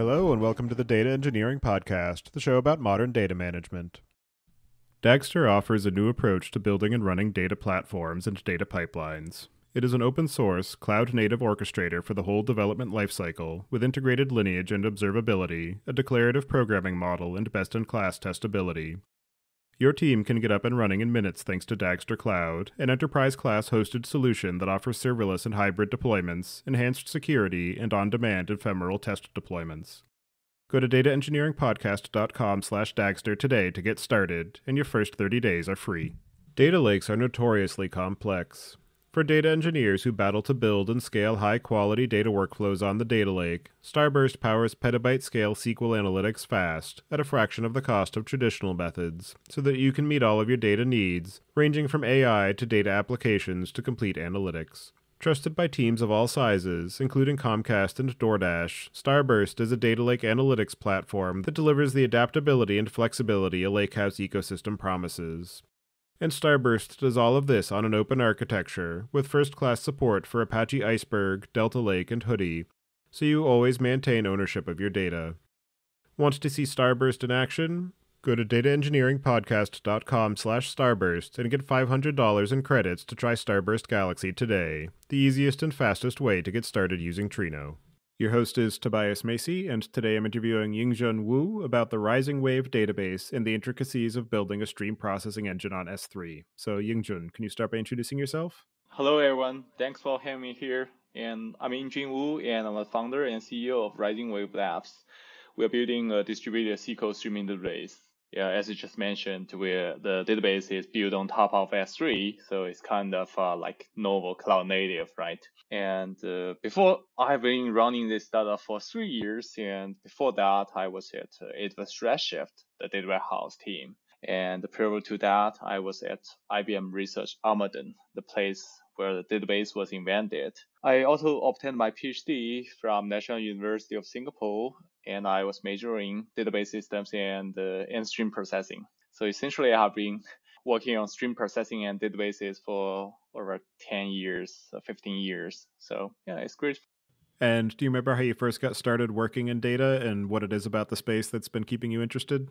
Hello, and welcome to the Data Engineering Podcast, the show about modern data management. Dagster offers a new approach to building and running data platforms and data pipelines. It is an open source, cloud native orchestrator for the whole development lifecycle, with integrated lineage and observability, a declarative programming model, and best in class testability. Your team can get up and running in minutes thanks to Dagster Cloud, an enterprise class hosted solution that offers serverless and hybrid deployments, enhanced security, and on demand ephemeral test deployments. Go to dataengineeringpodcast.com slash Dagster today to get started, and your first 30 days are free. Data lakes are notoriously complex. For data engineers who battle to build and scale high quality data workflows on the data lake, Starburst powers petabyte scale SQL analytics fast, at a fraction of the cost of traditional methods, so that you can meet all of your data needs, ranging from AI to data applications to complete analytics. Trusted by teams of all sizes, including Comcast and DoorDash, Starburst is a data lake analytics platform that delivers the adaptability and flexibility a lakehouse ecosystem promises. And Starburst does all of this on an open architecture, with first class support for Apache Iceberg, Delta Lake, and Hudi, so you always maintain ownership of your data. Want to see Starburst in action? Go to dataengineeringpodcast.com slash starburst and get $500 in credits to try Starburst Galaxy today, the easiest and fastest way to get started using Trino. Your host is Tobias Macey, and today I'm interviewing Yingjun Wu about the Rising Wave database and the intricacies of building a stream processing engine on S3. So, Yingjun, can you start by introducing yourself? Hello, everyone. Thanks for having me here. And I'm Yingjun Wu, and I'm the founder and CEO of Rising Wave Labs. We're building a distributed SQL streaming database yeah, as you just mentioned, where the database is built on top of S3, so it's kind of uh, like novel cloud native, right? And uh, before I've been running this data for three years, and before that I was at uh, AWS Redshift, the data warehouse team. And prior to that, I was at IBM Research Almaden, the place where the database was invented. I also obtained my PhD from National University of Singapore and I was majoring database systems and uh, and stream processing. So essentially, I have been working on stream processing and databases for over 10 years, uh, 15 years. So yeah, it's great. And do you remember how you first got started working in data and what it is about the space that's been keeping you interested?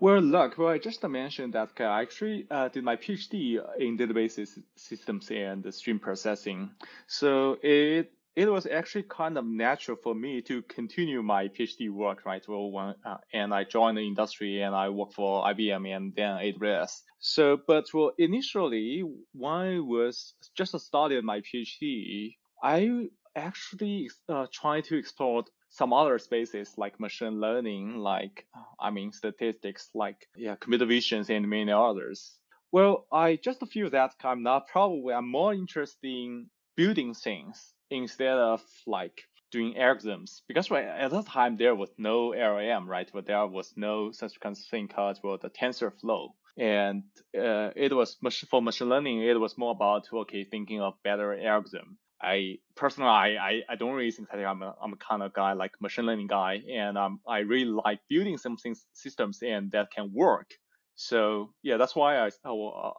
Well, look, well, I just mentioned that I actually uh, did my PhD in databases systems and stream processing. So it it was actually kind of natural for me to continue my PhD work, right? Well, when, uh, and I joined the industry and I worked for IBM and then AWS. So, but well, initially, when I was just started my PhD, I actually uh, trying to explore some other spaces like machine learning, like, I mean, statistics, like, yeah, computer visions and many others. Well, I just feel that I'm not probably, I'm more interested in building things instead of like doing algorithms because right at that time there was no LLM, right? But there was no such kind of thing called well the TensorFlow. And uh, it was for machine learning. It was more about okay, thinking of better algorithm. I personally, I, I, don't really think that I'm a, I'm a kind of guy like machine learning guy, and um, I really like building some things, systems and that can work. So yeah, that's why I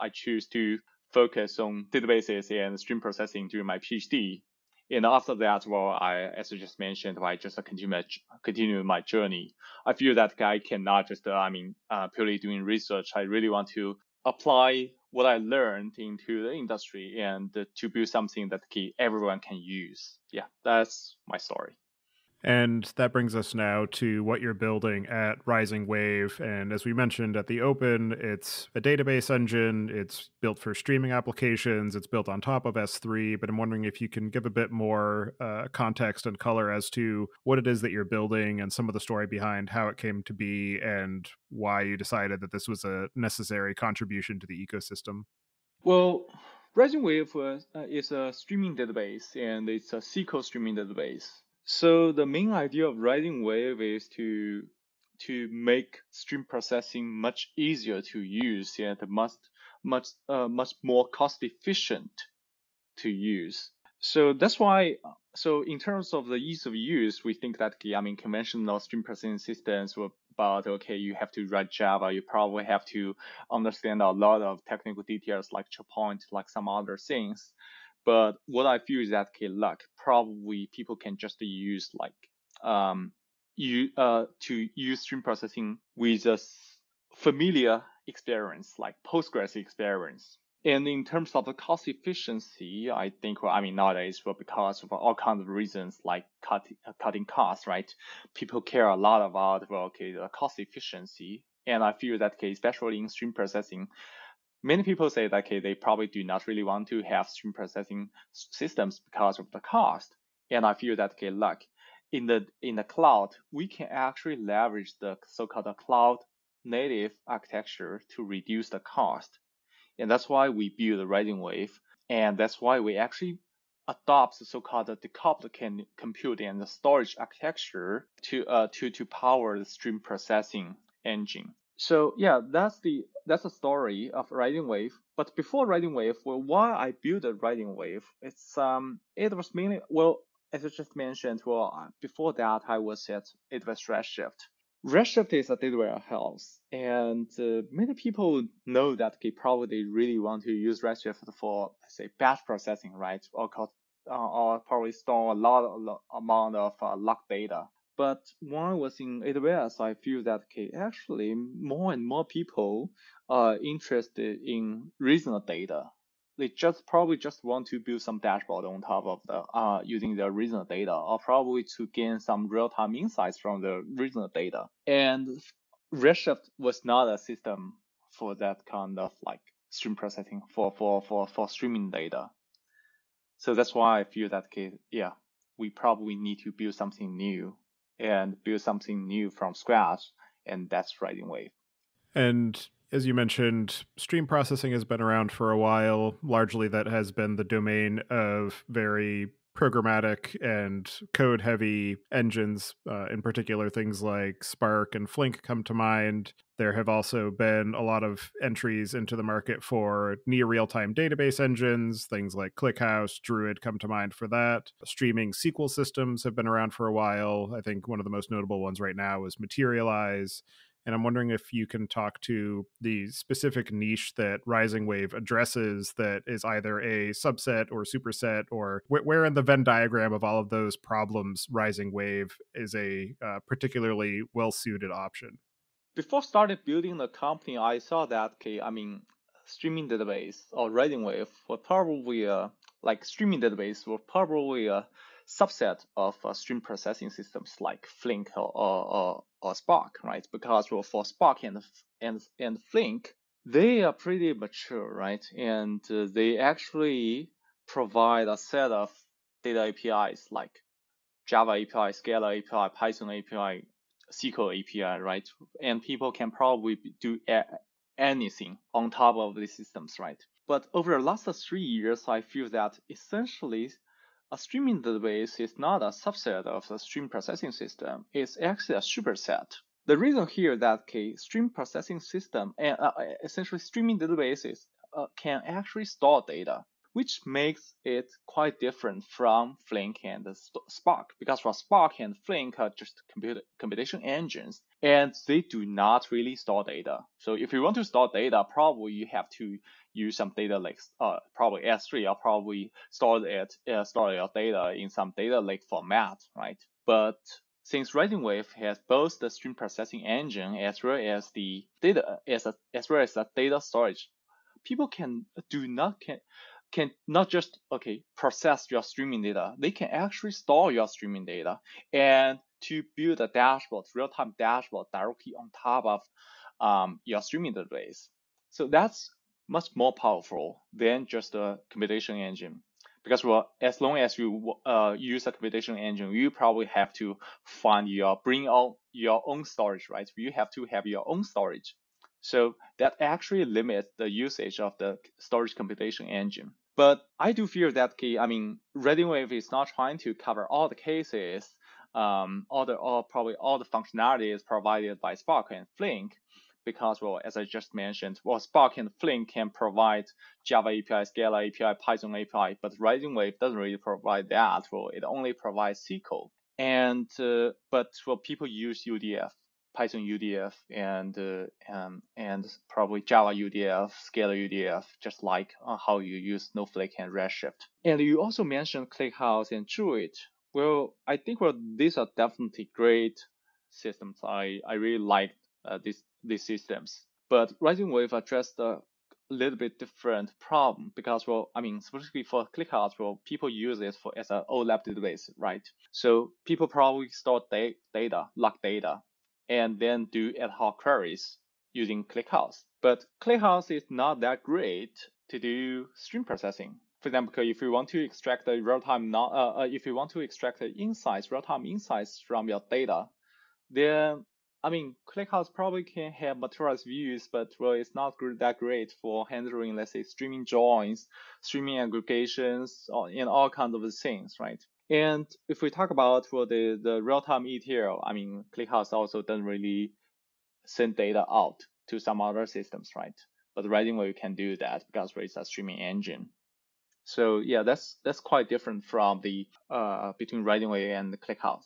I choose to focus on databases and stream processing during my PhD and after that, well, I, as I just mentioned, I just continue my, continue my journey. I feel that I cannot just, uh, I mean, uh, purely doing research. I really want to apply what I learned into the industry and to build something that everyone can use. Yeah, that's my story. And that brings us now to what you're building at Rising Wave. And as we mentioned at the open, it's a database engine. It's built for streaming applications. It's built on top of S3. But I'm wondering if you can give a bit more uh, context and color as to what it is that you're building and some of the story behind how it came to be and why you decided that this was a necessary contribution to the ecosystem. Well, Rising Wave uh, is a streaming database and it's a SQL streaming database. So the main idea of Rising Wave is to to make stream processing much easier to use and much much uh, much more cost efficient to use. So that's why. So in terms of the ease of use, we think that the I mean conventional stream processing systems were about okay, you have to write Java, you probably have to understand a lot of technical details like checkpoint, like some other things. But what I feel is that okay, luck probably people can just use like um, you uh, to use stream processing with a familiar experience like Postgres experience. And in terms of the cost efficiency, I think, well, I mean, nowadays, well, because of all kinds of reasons like cut, uh, cutting costs, right? People care a lot about, well, okay, the cost efficiency. And I feel that, okay, especially in stream processing, many people say that, okay, they probably do not really want to have stream processing systems because of the cost. And I feel that, okay, look, in the, in the cloud, we can actually leverage the so-called cloud native architecture to reduce the cost. And that's why we build the RisingWave. And that's why we actually adopt the so-called decoupled can compute and the storage architecture to uh, to to power the stream processing engine. So yeah, that's the that's the story of RisingWave. But before RisingWave, well, why I built a RisingWave, it's um it was mainly well as I just mentioned. Well, before that I was at AWS Redshift. Redshift is a data warehouse, and uh, many people know that they probably really want to use Redshift for, say, batch processing, right? Or, uh, or probably store a lot, a lot amount of uh, log data. But when I was in AWS, I feel that okay, actually more and more people are interested in regional data they just probably just want to build some dashboard on top of the uh, using the regional data or probably to gain some real-time insights from the regional data. And Redshift was not a system for that kind of like stream processing for for for for streaming data. So that's why I feel that yeah, we probably need to build something new and build something new from scratch, and that's RisingWave. And as you mentioned, stream processing has been around for a while. Largely, that has been the domain of very programmatic and code heavy engines, uh, in particular, things like Spark and Flink come to mind. There have also been a lot of entries into the market for near real time database engines. Things like ClickHouse, Druid come to mind for that. Streaming SQL systems have been around for a while. I think one of the most notable ones right now is Materialize and I'm wondering if you can talk to the specific niche that Rising Wave addresses that is either a subset or superset, or wh- where in the Venn diagram of all of those problems Rising Wave is a uh, particularly well suited option. Before starting building the company, I saw that, okay, I mean, streaming database or Rising Wave were probably uh, like streaming database were probably a subset of uh, stream processing systems like Flink or, or, or, Spark, right? Because for Spark and, and, and Flink, they are pretty mature, right? And uh, they actually provide a set of data APIs like Java API, Scala API, Python API, SQL API, right? And people can probably do anything on top of these systems, right? But over the last three years, I feel that essentially a streaming database is not a subset of the stream processing system. It's actually a superset. The reason here that okay, stream processing system and uh, essentially streaming databases uh, can actually store data which makes it quite different from Flink and Spark because for Spark and Flink are just computation engines and they do not really store data. So if you want to store data, probably you have to use some data lakes, uh, probably S3 or probably store it, uh, store your data in some data lake format, right? But since RisingWave has both the stream processing engine as well as the data as, a, as well as the data storage, people can do not can can not just okay process your streaming data, they can actually store your streaming data and to build a dashboard, real-time dashboard directly on top of um, your streaming database. So that's much more powerful than just a computation engine. Because well, as long as you uh, use a computation engine, you probably have to find your bring out your own storage, right? You have to have your own storage. So that actually limits the usage of the storage computation engine. But I do fear that key. I mean, RisingWave is not trying to cover all the cases, um, all the all probably all the functionalities provided by Spark and Flink, because well, as I just mentioned, well, Spark and Flink can provide Java API, Scala API, Python API, but RisingWave doesn't really provide that. Well, it only provides SQL. And uh, but well, people use UDF Python UDF and uh, um, and probably Java UDF, Scala UDF, just like uh, how you use Snowflake and Redshift. And you also mentioned ClickHouse and Druid. Well, I think well these are definitely great systems, I, I really like uh, these, these systems. But Rising Wave addressed a little bit different problem because, well, I mean, specifically for ClickHouse, well, people use it for as an OLAP database, right? So people probably store da- data, log data, and then do ad hoc queries using ClickHouse. But ClickHouse is not that great to do stream processing. For example, if you want to extract the real-time, uh, uh, if you want to extract the insights, real-time insights from your data, then I mean, ClickHouse probably can have materialized views, but well, it's not that great for handling, let's say, streaming joins, streaming aggregations, and all kinds of things, right? And if we talk about well, the, the real-time ETL, I mean, ClickHouse also doesn't really send data out to some other systems, right? But RisingWave can do that because it's a streaming engine. So yeah, that's that's quite different from the uh, between RisingWave and ClickHouse.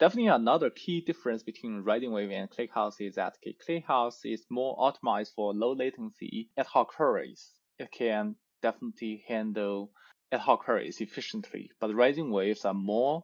Definitely another key difference between RisingWave and ClickHouse is that ClickHouse is more optimized for low latency ad hoc queries. It can definitely handle ad hoc queries efficiently, but rising waves are more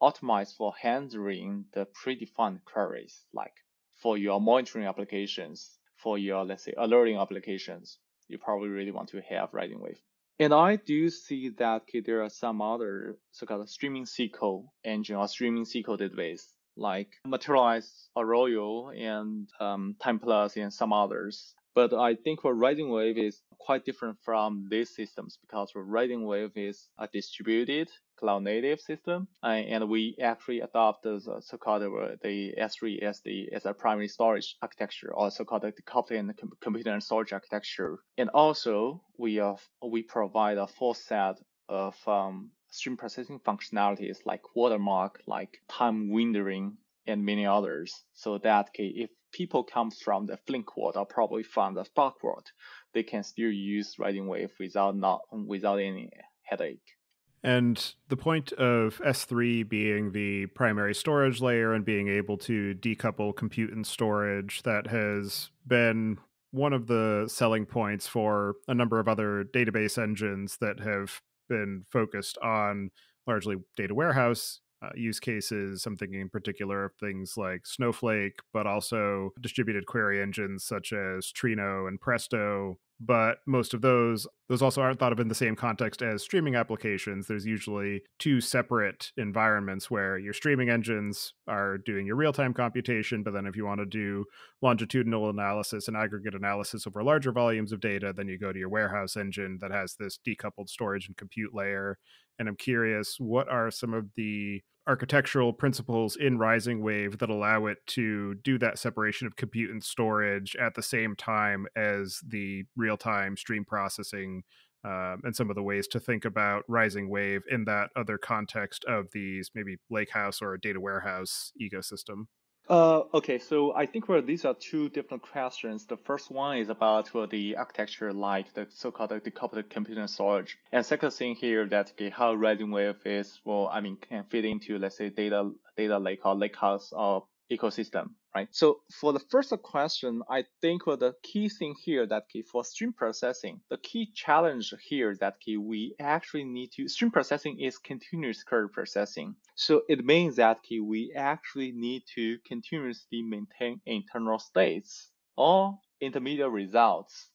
optimized for handling the predefined queries, like for your monitoring applications, for your, let's say, alerting applications. You probably really want to have rising wave. And I do see that okay, there are some other so-called streaming SQL engine or streaming SQL database like Materialize, Arroyo, and um, Timeplus, and some others. But I think for RisingWave is quite different from these systems because RisingWave is a distributed cloud native system, and we actually adopt the so-called uh, the S3 as the as a primary storage architecture, also called the decoupled and computer and storage architecture. And also we we provide a full set of um, stream processing functionalities like watermark, like time windowing, and many others, so that if people come from the Flink world or probably from the Spark world, they can still use RisingWave without not without any headache. And the point of S3 being the primary storage layer and being able to decouple compute and storage, that has been one of the selling points for a number of other database engines that have been focused on largely data warehouse uh, use cases. I'm thinking in particular of things like Snowflake, but also distributed query engines such as Trino and Presto. But most of those, those also aren't thought of in the same context as streaming applications. There's usually two separate environments where your streaming engines are doing your real time computation. But then if you want to do longitudinal analysis and aggregate analysis over larger volumes of data, then you go to your warehouse engine that has this decoupled storage and compute layer. And I'm curious, what are some of the architectural principles in RisingWave that allow it to do that separation of compute and storage at the same time as the real time stream processing um, and some of the ways to think about RisingWave in that other context of these maybe lakehouse or data warehouse ecosystem. Uh, okay, so I think well, these are two different questions. The first one is about well, the architecture, like the so-called decoupled computing storage. And second thing here that okay, how RisingWave is, well, I mean, can fit into let's say data data lake or lakehouse or ecosystem right? So for the first question, I think the key thing here that key for stream processing, the key challenge here that key we actually need to stream processing is continuous query processing. So it means that key we actually need to continuously maintain internal states or intermediate results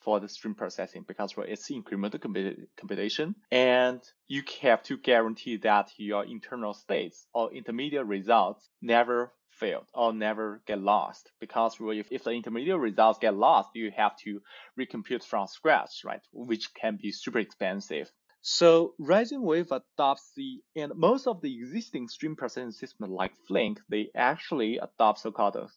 for the stream processing because well, it's incremental computation and you have to guarantee that your internal states or intermediate results never failed or never get lost because if, if the intermediate results get lost, you have to recompute from scratch, right? Which can be super expensive. So Rising Wave adopts the, and most of the existing stream processing systems like Flink, they actually adopt so-called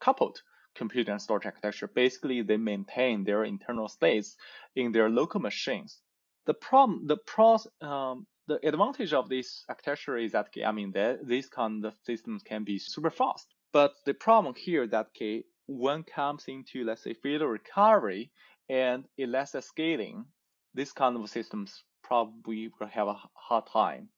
coupled compute and storage architecture. Basically, they maintain their internal states in their local machines. The problem, the pros, um, the advantage of this architecture is that I mean that these kind of systems can be super fast. But the problem here that when comes into let's say failure recovery and elastic scaling, this kind of systems probably will have a hard time.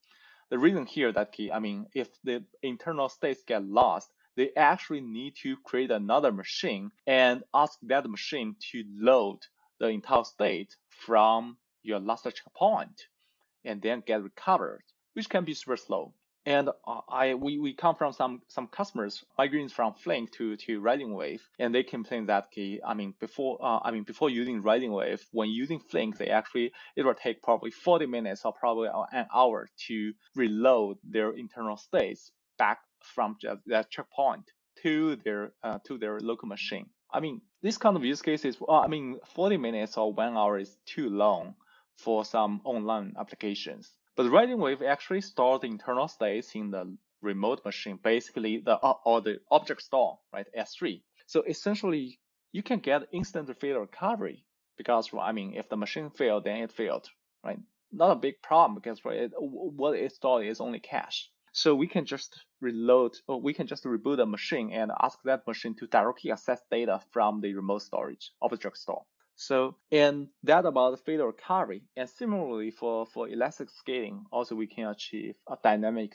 The reason here that I mean, if the internal states get lost, they actually need to create another machine and ask that machine to load the entire state from your last checkpoint and then get recovered, which can be super slow. And uh, I we, we come from some some customers migrating from Flink to to Rising Wave, and they complain that I mean before uh, I mean before using Rising Wave, when using Flink, they actually it will take probably 40 minutes or probably an hour to reload their internal states back from just that checkpoint to their uh, to their local machine. I mean, this kind of use cases, well, I mean, 40 minutes or one hour is too long for some online applications. But Rising Wave actually stores the internal states in the remote machine, basically the uh, or the object store, right? S3. So essentially, you can get instant failure recovery because I mean, if the machine failed, then it failed, right? Not a big problem because right, it, what it stored is only cache. So we can just reload, or we can just reboot the machine and ask that machine to directly access data from the remote storage object store. So, and that about failure recovery. And similarly for, for elastic scaling, also we can achieve a dynamic,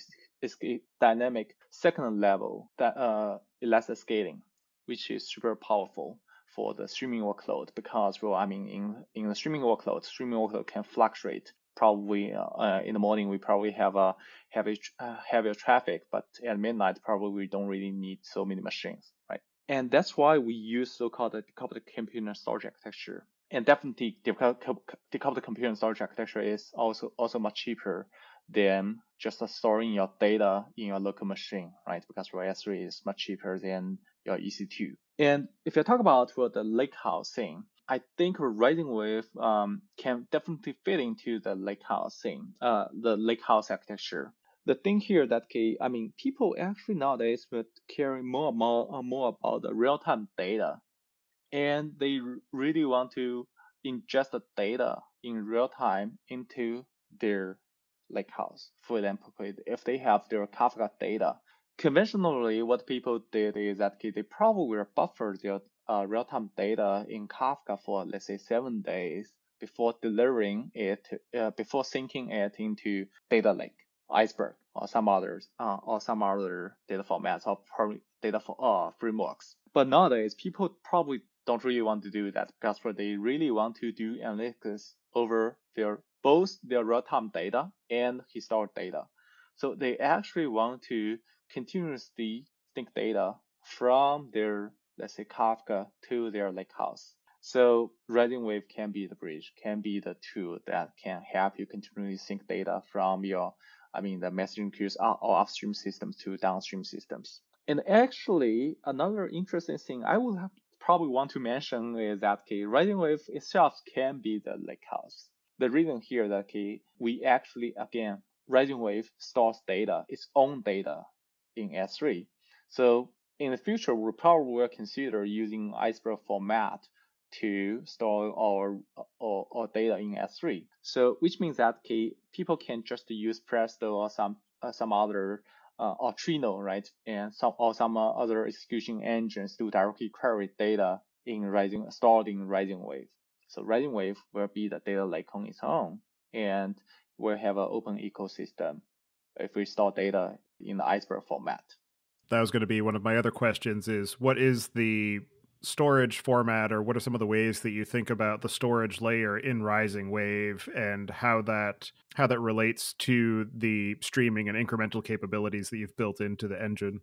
dynamic second level that, uh, elastic scaling, which is super powerful for the streaming workload because, well, I mean, in, in the streaming workload, streaming workload can fluctuate. Probably uh, in the morning we probably have a heavy uh, heavier traffic, but at midnight probably we don't really need so many machines, right? And that's why we use so-called decoupled computer storage architecture. And definitely decoupled computer storage architecture is also also much cheaper than just storing your data in your local machine, right? Because S3 is much cheaper than your EC2. And if you talk about what the lakehouse thing, I think Rising Wave um, can definitely fit into the lakehouse thing, uh, the lakehouse architecture the thing here that I mean, people actually nowadays would care more more uh, more about the real time data, and they really want to ingest the data in real time into their lakehouse. For example, if they have their Kafka data, conventionally what people did is that they probably will buffer their uh, real-time data in Kafka for let's say seven days before delivering it, uh, before syncing it into data lake. Iceberg or some others uh, or some other data formats or data for, uh, frameworks. But nowadays, people probably don't really want to do that because they really want to do analytics over their both their real-time data and historic data. So they actually want to continuously sync data from their let's say Kafka to their lakehouse. So Rising Wave can be the bridge, can be the tool that can help you continually sync data from your I mean, the messaging queues are all upstream systems to downstream systems. And actually, another interesting thing I would have probably want to mention is that okay, Rising Wave itself can be the lakehouse. The reason here that okay, we actually again Rising Wave stores data, its own data in S3. So in the future, we probably will consider using Iceberg format to store our, our, our data in S3. So which means that okay, people can just use Presto or some uh, some other uh, or Trino, right, and some or some uh, other execution engines to directly query data in Rising stored in Rising Wave. So Rising Wave will be the data lake on its own, and we'll have an open ecosystem if we store data in the Iceberg format. That was going to be one of my other questions: is what is the storage format or what are some of the ways that you think about the storage layer in rising wave and how that how that relates to the streaming and incremental capabilities that you've built into the engine?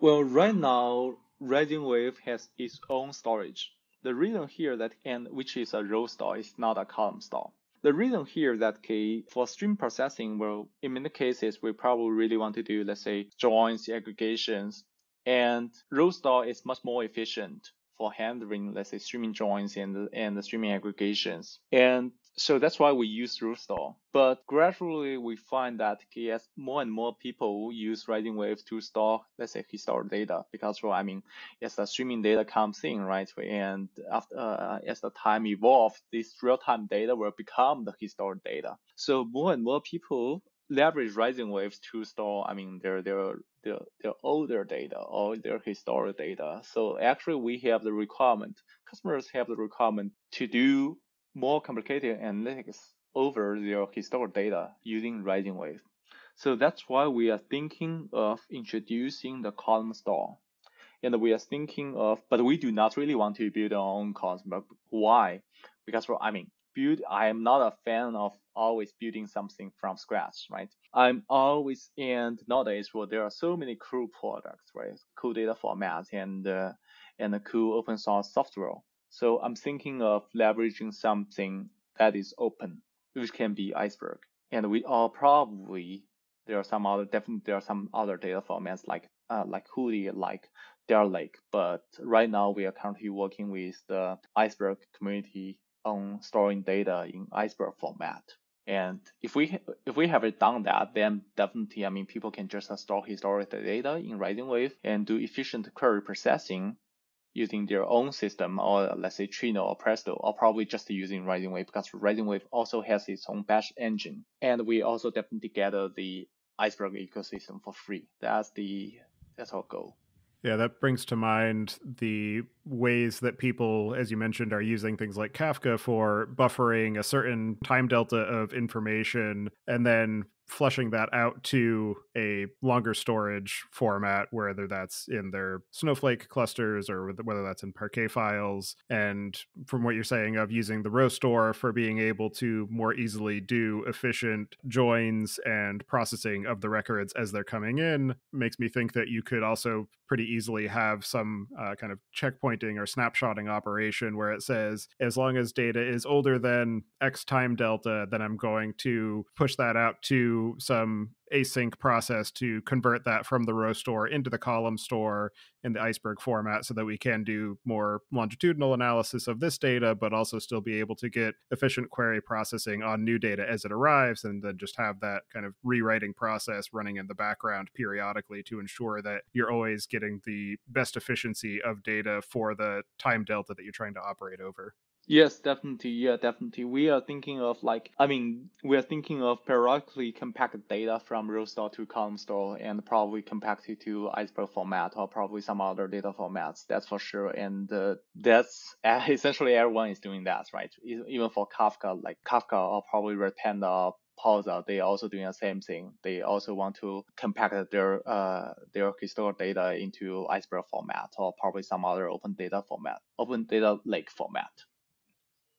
Well right now rising wave has its own storage. The reason here that and which is a row store is not a column store. The reason here that okay, for stream processing, well, in many cases, we probably really want to do, let's say, joins, aggregations, and row store is much more efficient for handling, let's say, streaming joins and, and the streaming aggregations. And so that's why we use RowStore. But gradually we find that yes, more and more people use Rising Wave to store, let's say, historical data, because well, I mean, as the streaming data comes in, right, and after uh, as the time evolves, this real-time data will become the historical data. So more and more people leverage Rising waves to store, I mean, their their their their older data or their historic data. So actually, we have the requirement. Customers have the requirement to do more complicated analytics over their historic data using Rising Wave. So that's why we are thinking of introducing the column store. And we are thinking of, but we do not really want to build our own column. Why? Because, well, I mean, build, I am not a fan of always building something from scratch, right? I'm always, and nowadays, well, there are so many cool products, right? Cool data formats and, uh, and a cool open source software. So I'm thinking of leveraging something that is open, which can be Iceberg. And we are probably, there are some other, definitely there are some other data formats like, uh, like Hudi, like Delta Lake. But right now we are currently working with the Iceberg community on storing data in Iceberg format. And if we if we have done that, then definitely, I mean, people can just store historical data in Rising Wave and do efficient query processing using their own system, or let's say Trino or Presto, or probably just using Rising Wave because Rising Wave also has its own batch engine. And we also definitely gather the Iceberg ecosystem for free. That's the that's our goal. Yeah, that brings to mind the ways that people, as you mentioned, are using things like Kafka for buffering a certain time delta of information and then flushing that out to a longer storage format, whether that's in their Snowflake clusters or whether that's in Parquet files. And from what you're saying of using the row store for being able to more easily do efficient joins and processing of the records as they're coming in, makes me think that you could also pretty easily have some uh, kind of checkpointing or snapshotting operation where it says, as long as data is older than X time delta, then I'm going to push that out to some async process to convert that from the row store into the column store in the iceberg format so that we can do more longitudinal analysis of this data but also still be able to get efficient query processing on new data as it arrives and then just have that kind of rewriting process running in the background periodically to ensure that you're always getting the best efficiency of data for the time delta that you're trying to operate over Yes, definitely. Yeah, definitely. We are thinking of like, I mean, we are thinking of periodically compact data from row store to column store and probably compact it to Iceberg format or probably some other data formats. That's for sure. And uh, that's essentially everyone is doing that, right? Even for Kafka, like Kafka or probably Redpanda or Pulsar, they also doing the same thing. They also want to compact their uh, their historical data into Iceberg format or probably some other open data format, open data lake format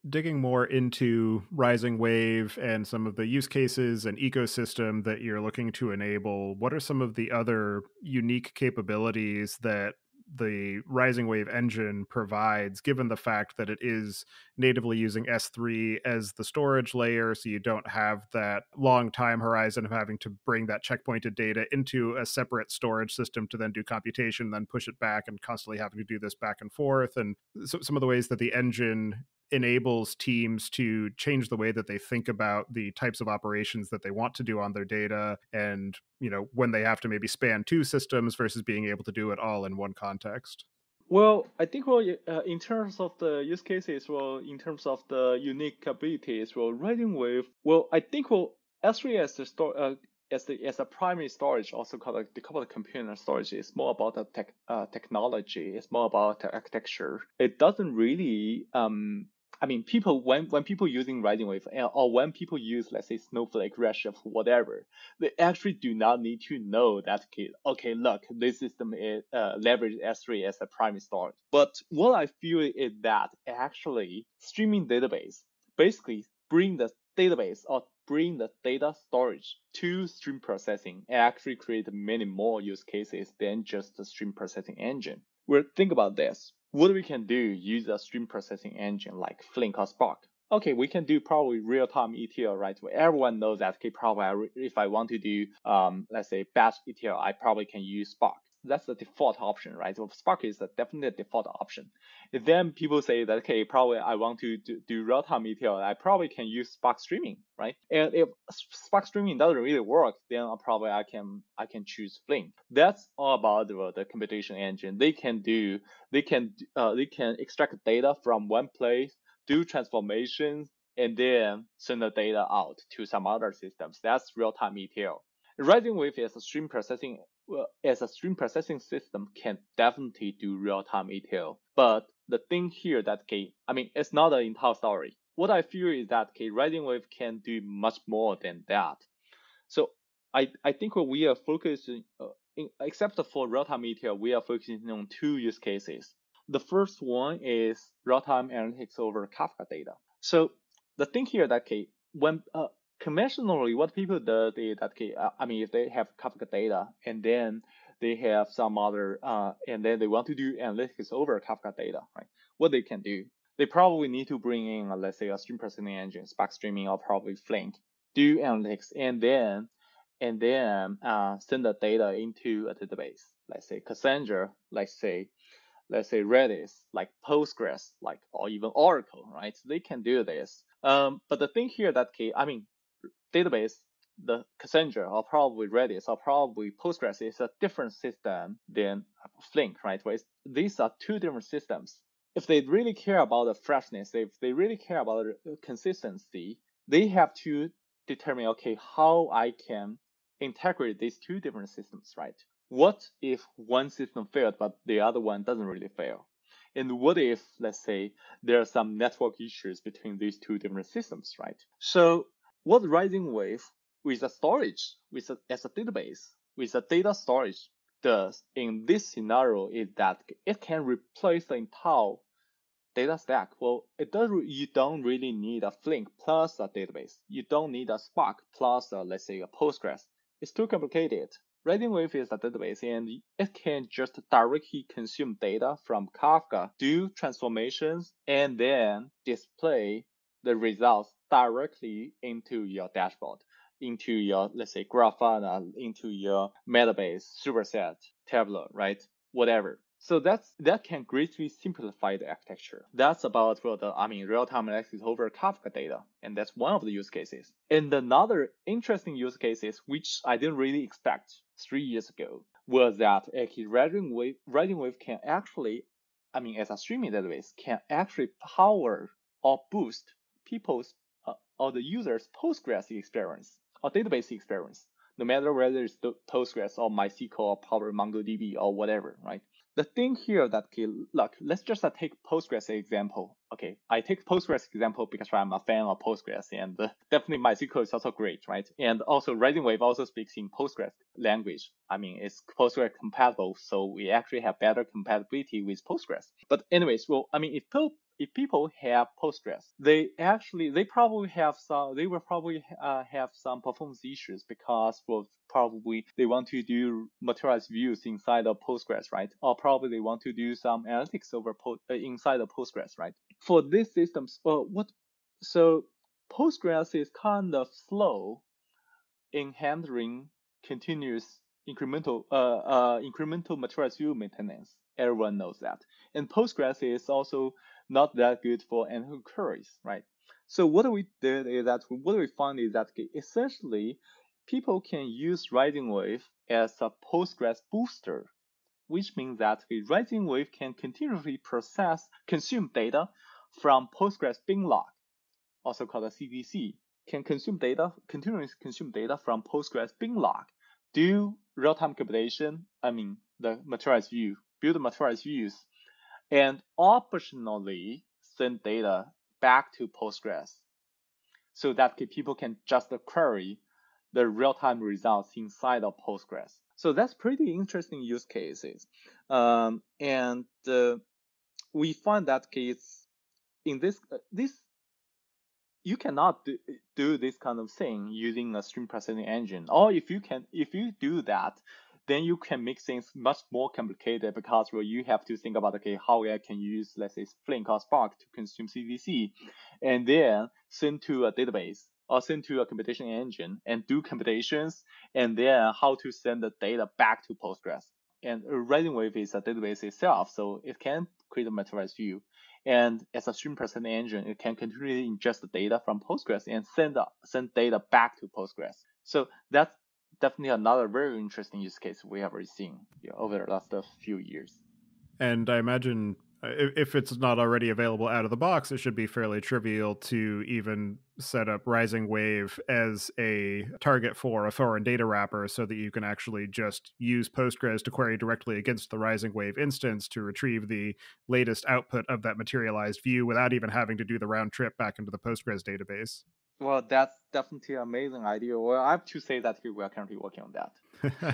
digging more into Rising Wave and some of the use cases and ecosystem that you're looking to enable, what are some of the other unique capabilities that the Rising Wave engine provides, given the fact that it is natively using S3 as the storage layer, so you don't have that long time horizon of having to bring that checkpointed data into a separate storage system to then do computation, then push it back, and constantly having to do this back and forth. And so, some of the ways that the engine enables teams to change the way that they think about the types of operations that they want to do on their data and you know when they have to maybe span two systems versus being able to do it all in one context well i think well uh, in terms of the use cases well in terms of the unique abilities well Rising Wave well i think well s3 as the store uh, as the as a primary storage, also called the couple of computer storage, is more about the tech uh, technology. It's more about the architecture. It doesn't really um I mean, people when when people using Rising Wave or when people use let's say Snowflake, Redshift, whatever, they actually do not need to know that okay, okay look, this system is uh, leverage S3 as a primary storage. But what I feel is that actually streaming database basically bring the database or bring the data storage to stream processing and actually create many more use cases than just the stream processing engine. Well, think about this what we can do use a stream processing engine like Flink or Spark. Okay, we can do probably real-time ETL, right? Everyone knows that, okay, probably if I want to do, um, let's say batch ETL, I probably can use Spark that's the default option, right? So Spark is definitely a default option. If then people say that, okay, probably I want to do, do real-time ETL, I probably can use Spark streaming, right? And if Spark streaming doesn't really work, then I'll probably I can I can choose Flink. That's all about the, the computation engine. They can do they can uh, they can extract data from one place, do transformations, and then send the data out to some other systems. That's real-time ETL. Rising Wave is a stream processing well, as a stream processing system can definitely do real-time ETL. But the thing here that okay, I mean, it's not an entire story. What I feel is that okay, Rising Wave can do much more than that. So I I think what we are focusing, uh, in, except for real-time ETL, we are focusing on two use cases. The first one is real-time analytics over Kafka data. So the thing here that okay, when uh, conventionally what people do is that okay, I mean if they have Kafka data and then they have some other uh, and then they want to do analytics over Kafka data, right? What they can do, they probably need to bring in, uh, let's say, a stream processing engine, Spark Streaming, or probably Flink, do analytics, and then and then uh, send the data into a database, let's say Cassandra, let's say let's say Redis, like Postgres, like or even Oracle, right? So They can do this. Um, but the thing here that I mean, database, the Cassandra or probably Redis or probably Postgres is a different system than Flink, right? Where these are two different systems. If they really care about the freshness, if they really care about the consistency, they have to determine, okay, how I can integrate these two different systems, right? What if one system failed, but the other one doesn't really fail? And what if, let's say, there are some network issues between these two different systems, right? So what Rising Wave with a storage, with a, as a database, with a data storage does in this scenario is that it can replace the entire data stack. Well, it does. You don't really need a Flink plus a database. You don't need a Spark plus, a, let's say, a Postgres. It's too complicated. Wave is a database and it can just directly consume data from Kafka, do transformations, and then display the results directly into your dashboard, into your, let's say, Grafana, into your Metabase, Superset, Tableau, right? Whatever. So that's that can greatly simplify the architecture. That's about well, the I mean real-time analytics over Kafka data, and that's one of the use cases. And another interesting use cases, which I didn't really expect three years ago, was that actually Rising Wave, Rising Wave can actually, I mean, as a streaming database, can actually power or boost people's or the users' Postgres experience or database experience, no matter whether it's Postgres or MySQL or Power MongoDB or whatever, right? the thing here that okay, look, let's just uh, take Postgres example. Okay, I take Postgres example because I'm a fan of Postgres, and uh, definitely MySQL is also great, right? And also Rising Wave also speaks in Postgres language. I mean, it's Postgres compatible, so we actually have better compatibility with Postgres. But anyways, well, I mean, if if people have Postgres, they actually they probably have some they will probably uh, have some performance issues because well probably they want to do materialized views inside of Postgres, right? Or probably they want to do some analytics over po- uh, inside of Postgres, right? For these systems, uh, what so Postgres is kind of slow in handling continuous incremental uh, uh, incremental materialized view maintenance. Everyone knows that. And Postgres is also not that good for analytical queries, right? So what we did is that what we found is that essentially people can use Rising Wave as a Postgres booster, which means that Rising Wave can continuously process, consume data from Postgres bin log, also called a CDC, can consume data, continuously consume data from Postgres bin log, do real-time computation, I mean the materialized view, build materialized views and optionally send data back to Postgres so that people can just query the real-time results inside of Postgres. So that's pretty interesting use cases. Um, and uh, we find that case in this, uh, this, you cannot do, do this kind of thing using a stream processing engine. Or if you can, if you do that, then you can make things much more complicated because well, you have to think about okay how I can use let's say Flink or Spark to consume CDC, and then send to a database or send to a computation engine and do computations, and then how to send the data back to Postgres. And Rising Wave is a database itself, so it can create a materialized view. And as a stream processing engine, it can continually ingest the data from Postgres and send send data back to Postgres. So that's definitely another very interesting use case we have seen over the last few years. And I imagine uh, if it's not already available out of the box, it should be fairly trivial to even set up Rising Wave as a target for a foreign data wrapper so that you can actually just use Postgres to query directly against the Rising Wave instance to retrieve the latest output of that materialized view without even having to do the round trip back into the Postgres database. Well, that's definitely an amazing idea. Well, I have to say that we are currently working on that.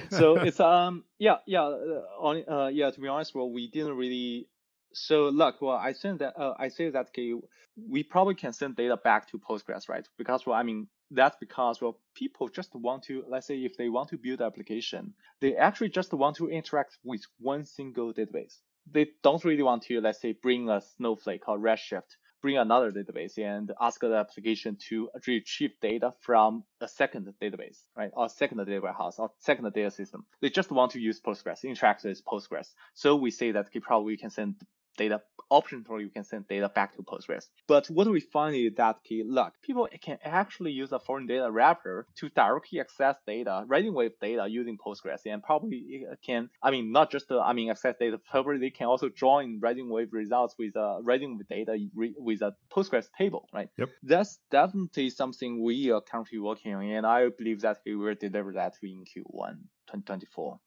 so it's um yeah yeah uh, on uh yeah to be honest, well we didn't really So look, well, I think that uh, I say that okay, we probably can send data back to Postgres, right? Because well, I mean that's because well, people just want to let's say if they want to build an application, they actually just want to interact with one single database. They don't really want to let's say bring a Snowflake or Redshift bring another database and ask the application to retrieve data from a second database, right? Or second data warehouse or second data system. They just want to use Postgres, interact with Postgres. So we say that probably we can send data optionally you can send data back to Postgres. But what we find is that key, look, people can actually use a foreign data wrapper to directly access data, RisingWave data using Postgres, and probably can, I mean, not just the, I mean, access data, probably they can also join RisingWave results with a RisingWave data with a Postgres table, right? Yep. That's definitely something we are currently working on, and I believe that we will deliver that in Q1 2024.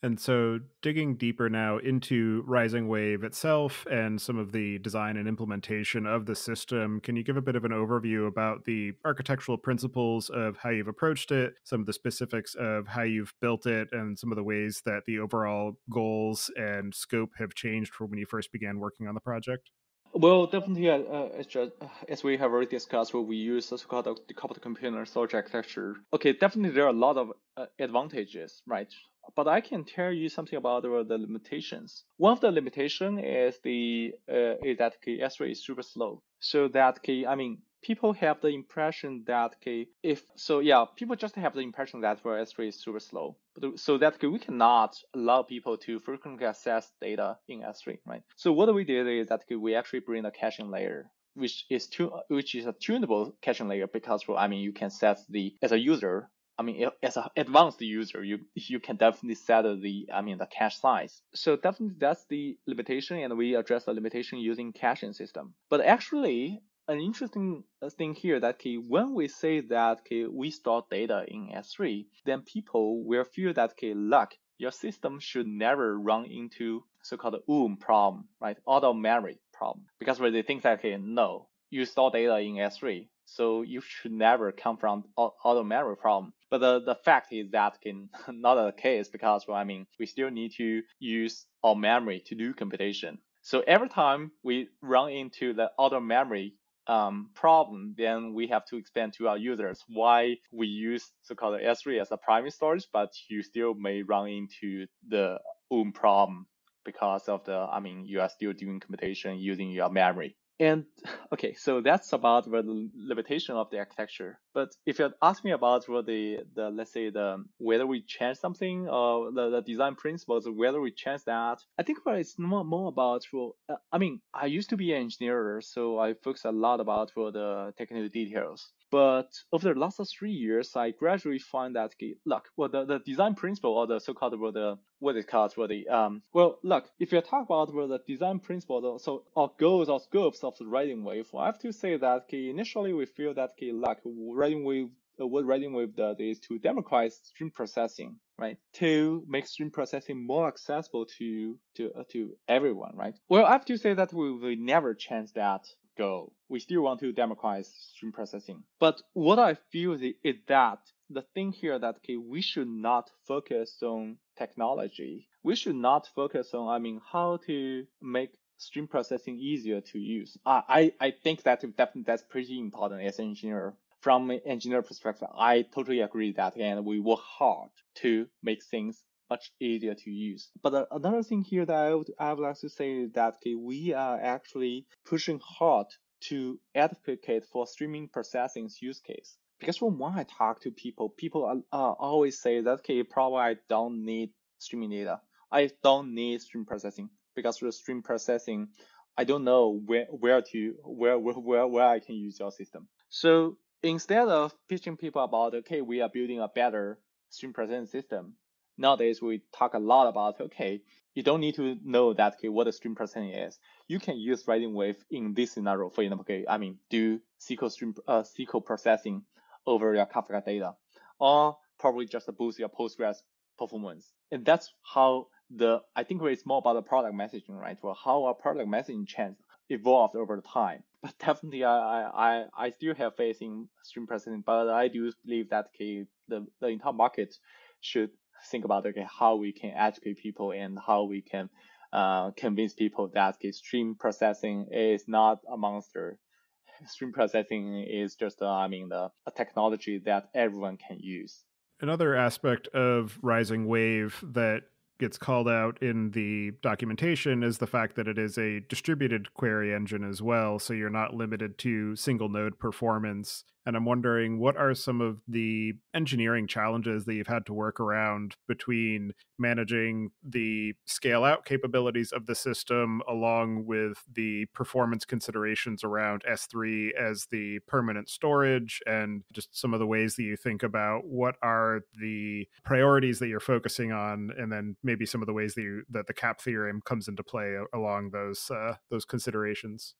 And so, digging deeper now into Rising Wave itself and some of the design and implementation of the system, can you give a bit of an overview about the architectural principles of how you've approached it, some of the specifics of how you've built it, and some of the ways that the overall goals and scope have changed from when you first began working on the project? Well, definitely, uh, as, just, as we have already discussed, we use so-called decoupled container storage architecture. Okay, definitely there are a lot of uh, advantages, right? But I can tell you something about the limitations. One of the limitation is the uh, is that okay, S3 is super slow. So that okay, I mean people have the impression that okay, if so yeah, people just have the impression that for S3 is super slow. But so that we cannot allow people to frequently access data in S3, right? So what we did is that we actually bring a caching layer which is tu- which is a tunable caching layer because well, I mean you can set the as a user I mean, as an advanced user, you you can definitely set the I mean the cache size. So definitely that's the limitation, and we address the limitation using caching system. But actually, an interesting uh, thing here that okay, when we say that okay, we store data in S3, then people will feel that okay, look, your system should never run into so-called OOM problem, right? Out of memory problem, because they think that okay, no, you store data in S3, so you should never come from auto memory problem. But the, the fact is that can not the case because well, I mean we still need to use our memory to do computation. So every time we run into the auto memory um, problem, then we have to explain to our users why we use so-called S3 as a primary storage, but you still may run into the OOM problem because of the, I mean, you are still doing computation using your memory. And okay, so that's about the limitation of the architecture. But if you ask me about the, the let's say the whether we change something or the, the design principles, whether we change that, I think it's more, more about well, uh, I mean, I used to be an engineer, so I focus a lot about for the technical details. But over the last three years, I gradually find that look, well, the, the design principle or the so-called well, the what is called well, the um, well, look, if you talk about well, the design principle, so our goals or scopes of the Rising Wave, I have to say that initially we feel that like Rising Wave uh, what Rising Wave does is to democratize stream processing, right? To make stream processing more accessible to to uh, to everyone, right? Well, I have to say that we will never change that goal. We still want to democratize stream processing. But what I feel is, that the thing here that okay, we should not focus on technology. We should not focus on, I mean, how to make stream processing easier to use. I, I think that definitely that's pretty important as an engineer. From an engineer perspective, I totally agree that, and we work hard to make things much easier to use. But uh, another thing here that I would, I would like to say is that okay, we are actually pushing hard to advocate for streaming processing use case. Because from when I talk to people, people uh, always say that okay, probably I don't need streaming data. I don't need stream processing because for stream processing, I don't know where where to where where where I can use your system. So instead of pitching people about okay, we are building a better stream processing system, nowadays we talk a lot about okay, you don't need to know that okay, what a stream processing is. You can use Rising Wave in this scenario. For example, okay, I mean, do SQL stream uh, SQL processing over your Kafka data, or probably just boost your Postgres performance. And that's how the I think it's more about the product messaging, right? Well, how our product messaging changed evolved over time. But definitely, I I I still have faith in stream processing, but I do believe that okay, the the entire market should think about okay how we can educate people and how we can uh, convince people that stream processing is not a monster. Stream processing is just, uh, I mean, the, a technology that everyone can use. Another aspect of Rising Wave that gets called out in the documentation is the fact that it is a distributed query engine as well. So you're not limited to single node performance. And I'm wondering what are some of the engineering challenges that you've had to work around between managing the scale out capabilities of the system along with the performance considerations around S3 as the permanent storage and just some of the ways that you think about what are the priorities that you're focusing on and then maybe some of the ways that you that the cap theorem comes into play along those uh, those considerations.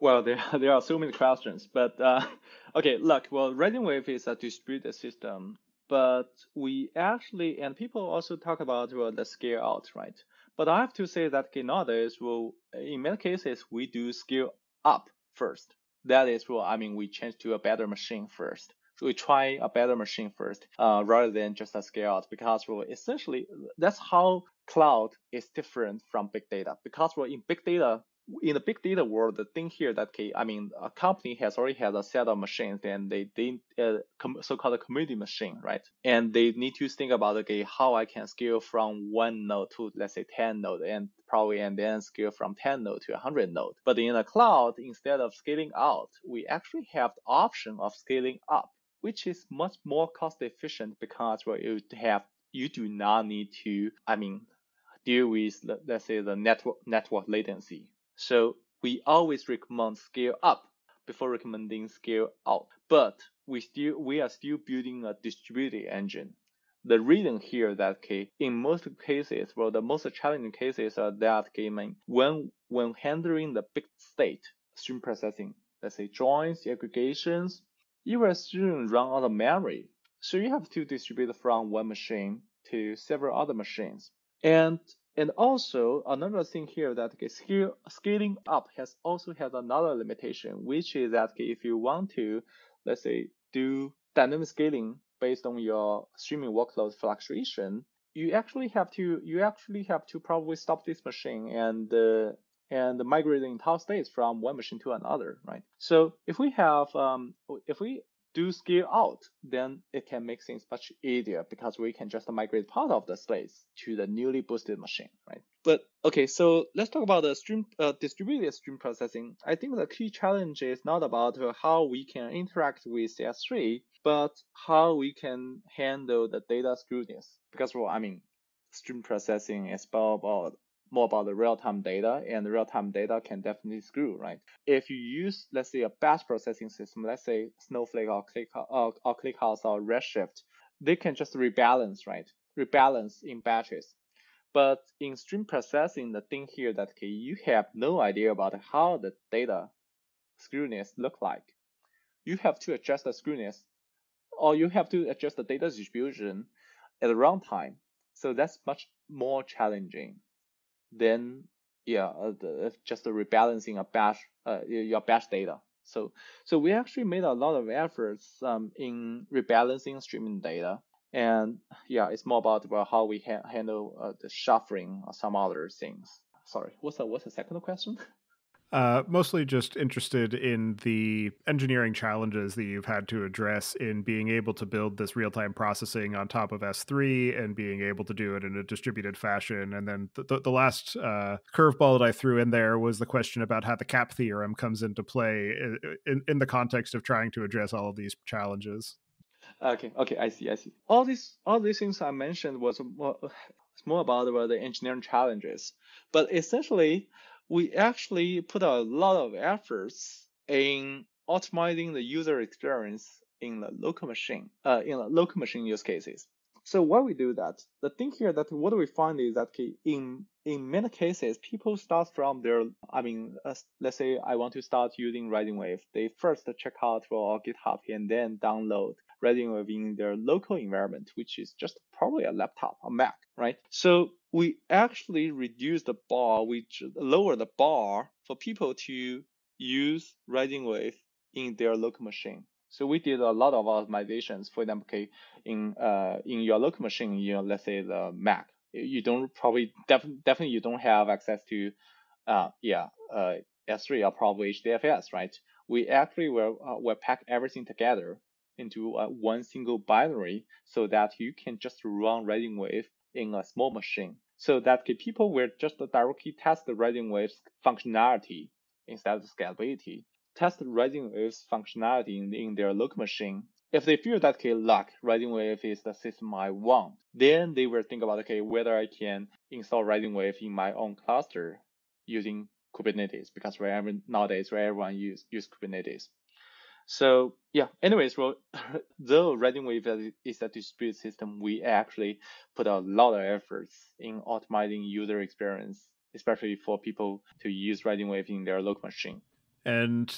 Well, there, there are so many questions, but uh, okay, look, well, Rising Wave is a distributed system, but we actually, and people also talk about well, the scale out, right? But I have to say that nowadays, well, in many cases, we do scale up first. That is, well, I mean, we change to a better machine first. So we try a better machine first, uh, rather than just a scale out, because well, essentially, that's how cloud is different from big data. Because well, in big data, in the big data world, the thing here that okay, I mean, a company has already has a set of machines and they they uh, so-called a commodity machine, right? And they need to think about okay, how I can scale from one node to let's say 10 node and probably and then scale from 10 node to 100 node. But in the cloud, instead of scaling out, we actually have the option of scaling up, which is much more cost efficient because well, you have you do not need to, I mean, deal with let's say the network network latency so we always recommend scale up before recommending scale out. But we still we are still building a distributed engine. The reason here that okay, in most cases, well, the most challenging cases are that okay, when when handling the big state stream processing, let's say joins, aggregations, you will soon run out of memory. So you have to distribute from one machine to several other machines. And and also another thing here that okay, scale, scaling up has also has another limitation, which is that okay, if you want to, let's say, do dynamic scaling based on your streaming workload fluctuation, you actually have to you actually have to probably stop this machine and uh, and migrate the entire states from one machine to another, right? So if we have um, if we do scale out, then it can make things much easier because we can just migrate part of the slates to the newly boosted machine, right? But okay, so let's talk about the stream uh, distributed stream processing. I think the key challenge is not about how we can interact with S3, but how we can handle the data scrutiny. Because well, I mean, stream processing is about more about the real-time data and the real-time data can definitely screw, right? If you use, let's say, a batch processing system, let's say Snowflake or, Click, or, or ClickHouse or Redshift, they can just rebalance, right? Rebalance in batches. But in stream processing, the thing here that okay, you have no idea about how the data skewness look like. You have to adjust the skewness, or you have to adjust the data distribution at runtime. So that's much more challenging then yeah, uh, the, just rebalancing of batch uh, your batch data. So so we actually made a lot of efforts um, in rebalancing streaming data. And yeah, it's more about well, how we ha- handle uh, the shuffling or some other things. Sorry, what's the what's the second question? Uh, mostly just interested in the engineering challenges that you've had to address in being able to build this real time processing on top of S3 and being able to do it in a distributed fashion. And then the, the last uh, curveball that I threw in there was the question about how the cap theorem comes into play in, in the context of trying to address all of these challenges. Okay, okay, I see, I see. All these all these things I mentioned was more, more about the engineering challenges, but essentially we actually put a lot of efforts in optimizing the user experience in the local machine, uh, in the local machine use cases. So why we do that? The thing here that what we find is that in in many cases, people start from their, I mean, uh, let's say I want to start using Rising Wave. They first check out for GitHub and then download Wave in their local environment, which is just probably a laptop, a Mac, right? So we actually reduce the bar, we lower the bar for people to use Rising Wave in their local machine. So we did a lot of optimizations. For example, okay, in uh, in your local machine, you know, let's say the Mac, you don't probably def- definitely you don't have access to, uh, yeah, uh, S3 or probably HDFS, right? We actually will uh, will pack everything together into uh, one single binary so that you can just run RisingWave in a small machine. So that people will just directly test the RisingWave's functionality instead of scalability. Test RisingWave's functionality in, in their local machine. If they feel that okay, luck, RisingWave is the system I want, then they will think about okay whether I can install RisingWave in my own cluster using Kubernetes because nowadays everyone use use Kubernetes. So yeah, anyways, well, though RisingWave is a distributed system, we actually put a lot of efforts in optimizing user experience, especially for people to use RisingWave in their local machine. And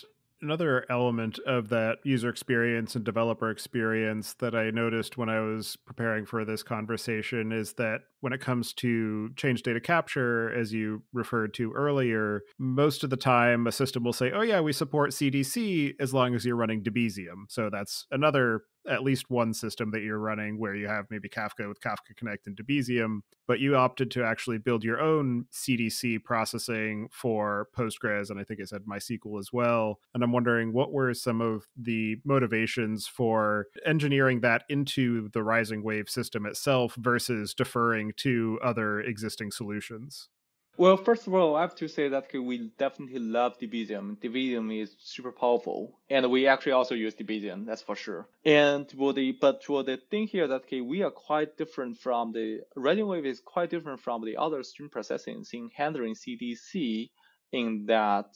another element of that user experience and developer experience that I noticed when I was preparing for this conversation is that when it comes to change data capture, as you referred to earlier, most of the time a system will say, oh, yeah, we support CDC as long as you're running Debezium. So that's another at least one system that you're running where you have maybe Kafka with Kafka Connect and Debezium, but you opted to actually build your own CDC processing for Postgres, and I think it said MySQL as well. And I'm wondering what were some of the motivations for engineering that into the Rising Wave system itself versus deferring to other existing solutions? Well, first of all, I have to say that we definitely love Debezium. Debezium is super powerful, and we actually also use Debezium, that's for sure. And the but for the thing here that okay, we are quite different from the RisingWave is quite different from the other stream processing in handling CDC in that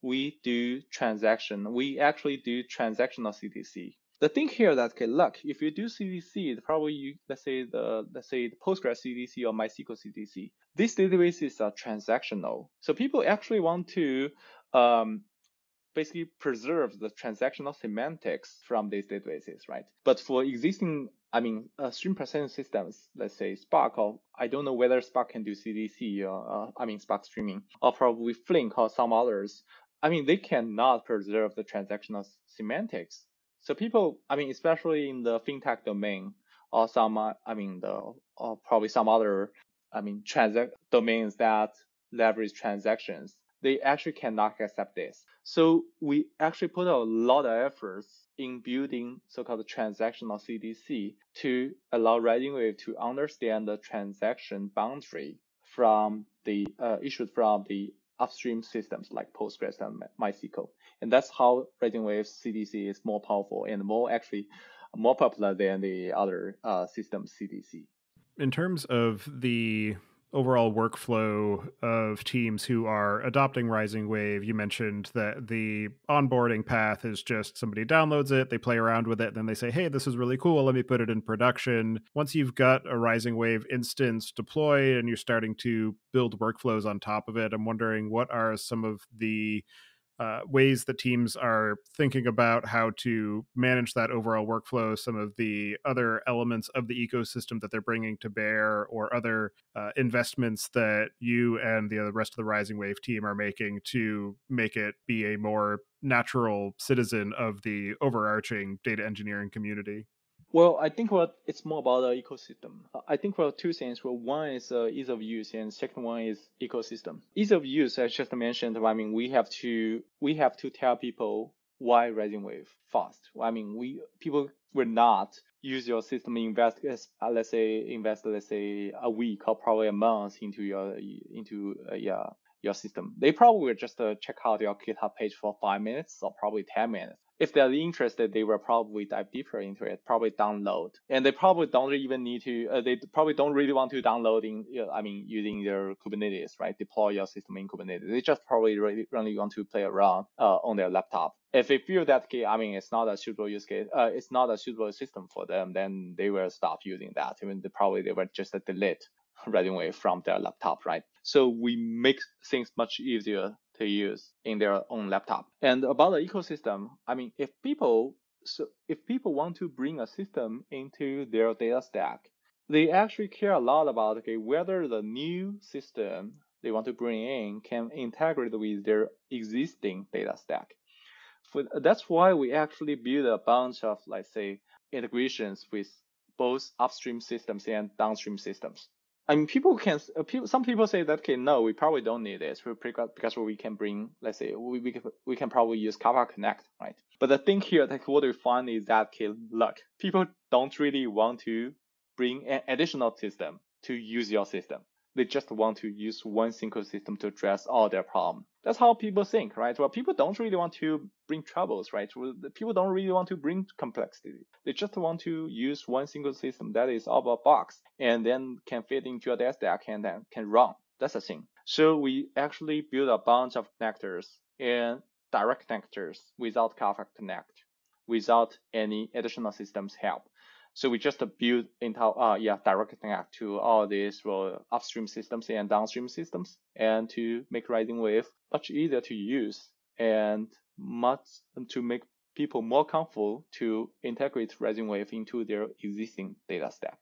we do transaction. We actually do transactional CDC the thing here that okay, look, if you do CDC, probably you, let's say the let's say the Postgres CDC or MySQL CDC, these databases are transactional. So people actually want to um, basically preserve the transactional semantics from these databases, right? But for existing, I mean, uh, stream processing systems, let's say Spark, or I don't know whether Spark can do CDC, or uh, I mean Spark streaming, or probably Flink or some others. I mean, they cannot preserve the transactional semantics so people, I mean, especially in the fintech domain or some, uh, I mean, the or probably some other, I mean, transact domains that leverage transactions, they actually cannot accept this. So we actually put a lot of efforts in building so-called transactional CDC to allow RisingWave to understand the transaction boundary from the uh, issued from the upstream systems like Postgres and MySQL. And that's how RisingWave CDC is more powerful and more actually more popular than the other uh, system CDC. In terms of the overall workflow of teams who are adopting RisingWave, you mentioned that the onboarding path is just somebody downloads it, they play around with it, then they say, hey, this is really cool, let me put it in production. Once you've got a RisingWave instance deployed and you're starting to build workflows on top of it, I'm wondering what are some of the uh, ways that teams are thinking about how to manage that overall workflow, some of the other elements of the ecosystem that they're bringing to bear, or other uh, investments that you and the rest of the Rising Wave team are making to make it be a more natural citizen of the overarching data engineering community. Well, I think what it's more about the ecosystem. I think for two things. Well, one is uh, ease of use, and second one is ecosystem. Ease of use, I just mentioned. I mean, we have to we have to tell people why RisingWave fast. I mean, we people will not use your system invest uh, let's say invest let's say a week or probably a month into your into uh, yeah your system. They probably will just uh, check out your GitHub page for five minutes or probably 10 minutes if they're interested, they will probably dive deeper into it, probably download. And they probably don't even need to, uh, they probably don't really want to download in, I mean, using their Kubernetes, right? Deploy your system in Kubernetes. They just probably really, really want to play around uh, on their laptop. If they feel that, I mean, it's not a suitable use case, uh, it's not a suitable system for them, then they will stop using that. I mean, they probably they will just delete right away from their laptop, right? So we make things much easier to use in their own laptop. And about the ecosystem, I mean, if people so if people want to bring a system into their data stack, they actually care a lot about okay whether the new system they want to bring in can integrate with their existing data stack. For, that's why we actually build a bunch of let's say integrations with both upstream systems and downstream systems. I mean, people can, uh, people, some people say that, okay, no, we probably don't need this because we can bring, let's say, we, we, can, we can probably use Kafka Connect, right? But the thing here, like what we find is that, okay, look, people don't really want to bring an additional system to use your system. They just want to use one single system to address all their problems. That's how people think, right? Well, people don't really want to bring troubles, right? People don't really want to bring complexity. They just want to use one single system that is out of box and then can fit into a desk stack and then can run. That's the thing. So we actually build a bunch of connectors and direct connectors without Kafka Connect, without any additional systems help. So we just build Intel, uh, yeah, direct connect to all these well, upstream systems and downstream systems, and to make Rising Wave much easier to use and much to make people more comfortable to integrate Rising Wave into their existing data stack.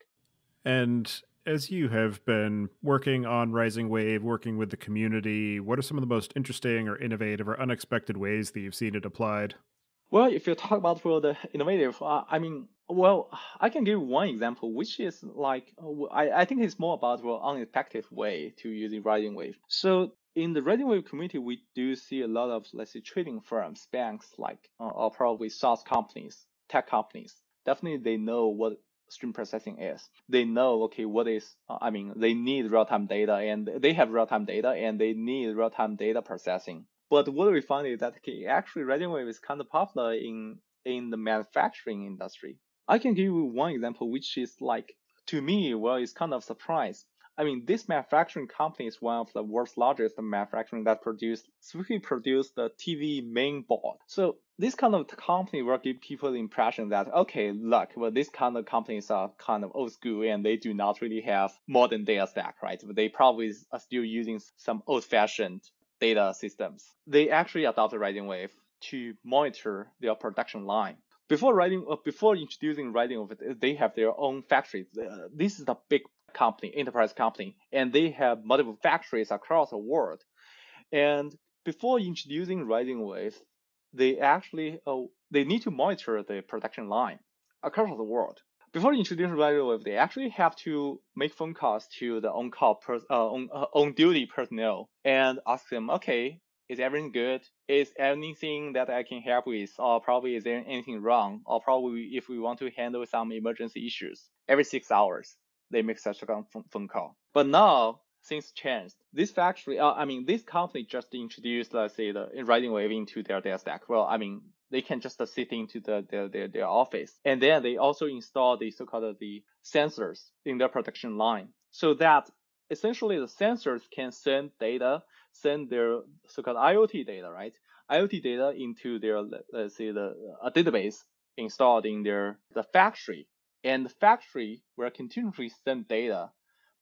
And as you have been working on Rising Wave, working with the community, what are some of the most interesting or innovative or unexpected ways that you've seen it applied? Well, if you talk about for the innovative, uh, I mean, well, I can give one example, which is like uh, I, I think it's more about an unexpected way to using Rising Wave. So in the Rising Wave community, we do see a lot of let's say trading firms, banks, like uh, or probably SaaS companies, tech companies. Definitely, they know what stream processing is. They know okay what is uh, I mean they need real time data and they have real time data and they need real time data processing. But what we found is that okay, actually Rising Wave is kind of popular in in the manufacturing industry. I can give you one example, which is like to me, well, it's kind of surprise. I mean, this manufacturing company is one of the world's largest manufacturing that produced, specifically produced the TV main board. So this kind of company will give people the impression that okay, look, well, these kind of companies are kind of old school and they do not really have modern data stack, right? But they probably are still using some old-fashioned data systems. They actually adopted Rising Wave to monitor their production line. Before writing, uh, before introducing Rising Wave, they have their own factories. Uh, this is a big company, enterprise company, and they have multiple factories across the world. And before introducing Rising Wave, they actually uh, they need to monitor the production line across the world before introducing Rising Wave, they actually have to make phone calls to the on-call, per, uh, on, uh, on-duty personnel and ask them, okay, is everything good? Is anything that I can help with? Or probably is there anything wrong? Or probably if we want to handle some emergency issues, every six hours, they make such a phone call. But now, things changed. This factory, uh, I mean, this company just introduced, let's say, the Rising Wave into their data stack. Well, I mean, they can just sit into the, their, their, their office. And then they also install the so-called the sensors in their production line so that essentially the sensors can send data, send their so-called IoT data, right? IoT data into their, let's say the a database installed in their the factory. And the factory will continuously send data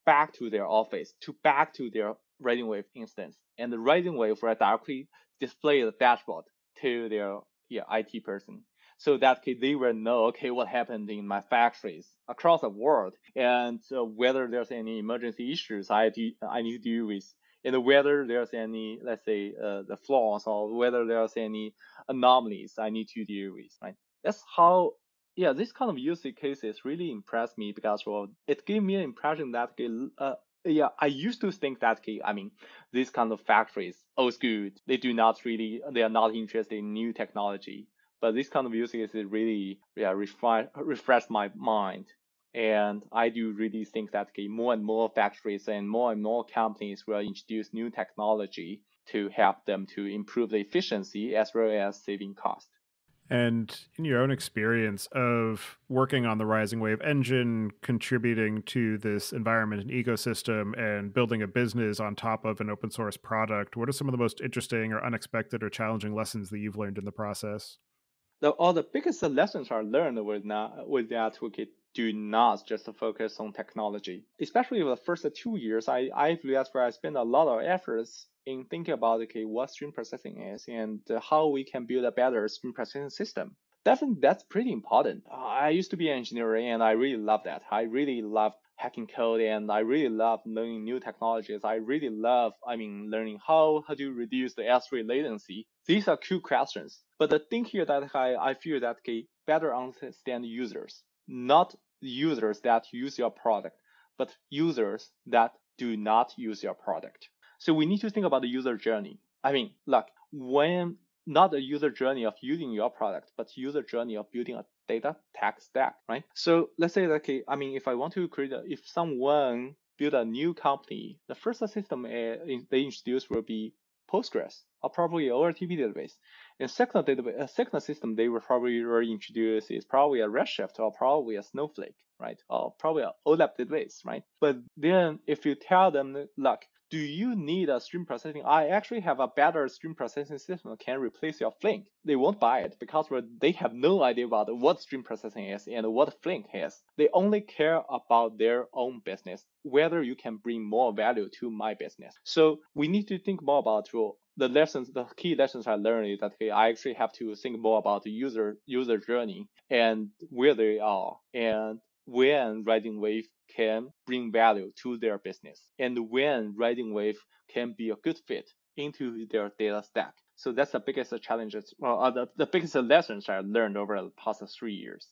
back to their office to back to their Rising Wave instance. And the Rising Wave will directly display the dashboard to their yeah, IT person. So that they will know, okay, what happened in my factories across the world and uh, whether there's any emergency issues I, I need to deal with and whether there's any, let's say, uh, the flaws or whether there's any anomalies I need to deal with, right? That's how, yeah, this kind of use cases really impressed me because, well, it gave me an impression that, uh, yeah, I used to think that, I mean, these kind of factories, old school, they do not really, they are not interested in new technology. But this kind of use case really, yeah, refresh, refresh my mind. And I do really think that okay, more and more factories and more and more companies will introduce new technology to help them to improve the efficiency as well as saving cost. And in your own experience of working on the Rising Wave engine, contributing to this environment and ecosystem, and building a business on top of an open source product, what are some of the most interesting or unexpected or challenging lessons that you've learned in the process? The, all the biggest lessons I learned was not with that do not just focus on technology. Especially the first two years, I, I believe that's where I spent a lot of efforts in thinking about okay what stream processing is and how we can build a better stream processing system. Definitely, that's pretty important. I used to be an engineer and I really love that. I really love hacking code and I really love learning new technologies. I really love, I mean, learning how, how to reduce the S3 latency. These are cool questions. But the thing here that I, I feel that okay, better understand users, not users that use your product, but users that do not use your product. So we need to think about the user journey. I mean, look, when not the user journey of using your product, but user journey of building a data tech stack, right? So let's say, okay, I mean, if I want to create, a, if someone build a new company, the first system uh, they introduce will be Postgres or probably OLTP database. Database, uh, second system they will probably introduce is probably a Redshift or probably a Snowflake, right? Or probably a OLAP database, right? But then if you tell them, look, do you need a stream processing? I actually have a better stream processing system that can replace your Flink. They won't buy it because they have no idea about what stream processing is and what Flink is. They only care about their own business, whether you can bring more value to my business. So we need to think more about the lessons, the key lessons I learned is that okay, I actually have to think more about the user user journey and where they are and when RisingWave can bring value to their business and when RisingWave can be a good fit into their data stack. So that's the biggest challenges, well, uh, the, the biggest lessons I learned over the past three years.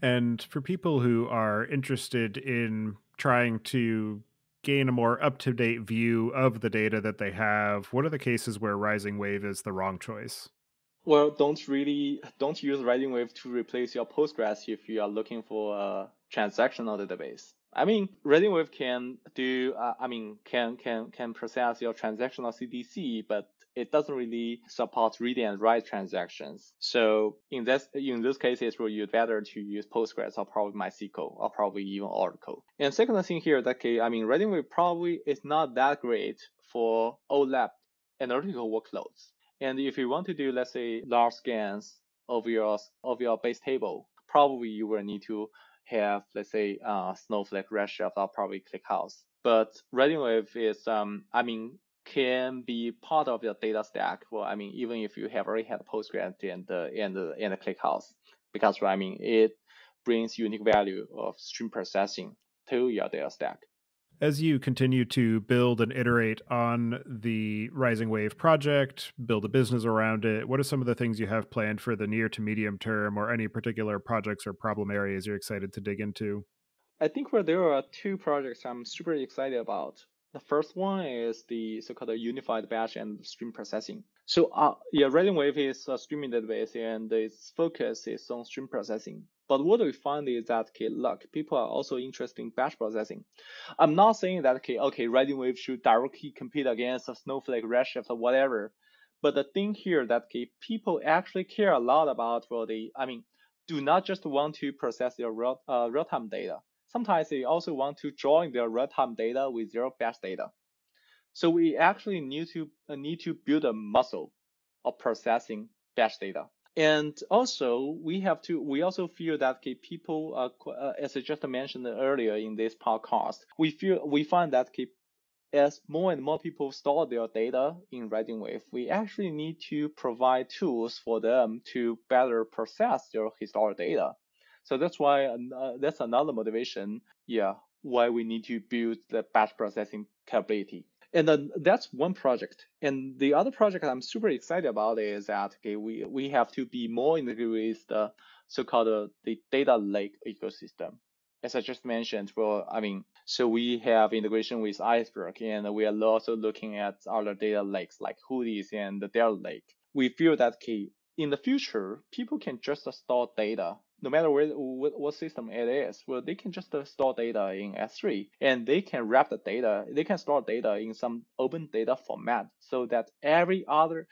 And for people who are interested in trying to gain a more up to date view of the data that they have, what are the cases where Rising Wave is the wrong choice? Well, don't really don't use Rising Wave to replace your Postgres if you are looking for a transactional database. I mean, Rising Wave can do, uh, I mean, can can can process your transactional CDC, but it doesn't really support read and write transactions. So in this in those cases, where you'd better to use Postgres or probably MySQL or probably even Oracle. And second thing here, that okay, I mean, Rising Wave probably is not that great for OLAP analytical workloads. And if you want to do, let's say, large scans of your of your base table, probably you will need to have, let's say, uh, Snowflake, Redshift, or probably ClickHouse. But Wave is, um, I mean, can be part of your data stack. Well, I mean, even if you have already had Postgres and uh, and uh, and ClickHouse, because I mean, it brings unique value of stream processing to your data stack. As you continue to build and iterate on the Rising Wave project, build a business around it, what are some of the things you have planned for the near to medium term or any particular projects or problem areas you're excited to dig into? I think where there are two projects I'm super excited about. The first one is the so-called unified batch and stream processing. So uh, yeah, Rising Wave is a streaming database and its focus is on stream processing. But what we find is that, okay, look, people are also interested in batch processing. I'm not saying that, okay, okay, Wave should directly compete against Snowflake, Redshift, or whatever. But the thing here that, okay, people actually care a lot about, well, they, I mean, do not just want to process their real, uh, real-time data. Sometimes they also want to join their real-time data with their batch data. So we actually need to uh, need to build a muscle of processing batch data. And also, we have to, we also feel that okay, people, uh, uh, as I just mentioned earlier in this podcast, we feel, we find that okay, as more and more people store their data in RisingWave, we actually need to provide tools for them to better process their historical data. So that's why, uh, that's another motivation, yeah, why we need to build the batch processing capability. And then that's one project. And the other project I'm super excited about is that okay, we we have to be more integrated with the so-called uh, the data lake ecosystem. As I just mentioned, well, I mean, so we have integration with Iceberg, and we are also looking at other data lakes like Hudi's and the Delta Lake. We feel that okay, in the future, people can just store data no matter where what, what system it is, well, they can just store data in S3 and they can wrap the data, they can store data in some open data format so that every other,